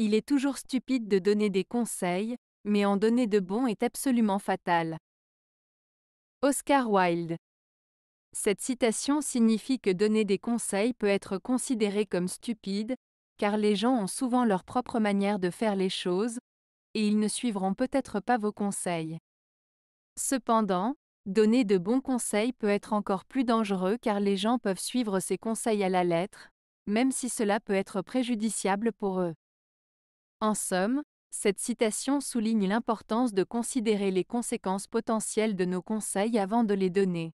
Il est toujours stupide de donner des conseils, mais en donner de bons est absolument fatal. Oscar Wilde Cette citation signifie que donner des conseils peut être considéré comme stupide, car les gens ont souvent leur propre manière de faire les choses, et ils ne suivront peut-être pas vos conseils. Cependant, donner de bons conseils peut être encore plus dangereux car les gens peuvent suivre ces conseils à la lettre, même si cela peut être préjudiciable pour eux. En somme, cette citation souligne l'importance de considérer les conséquences potentielles de nos conseils avant de les donner.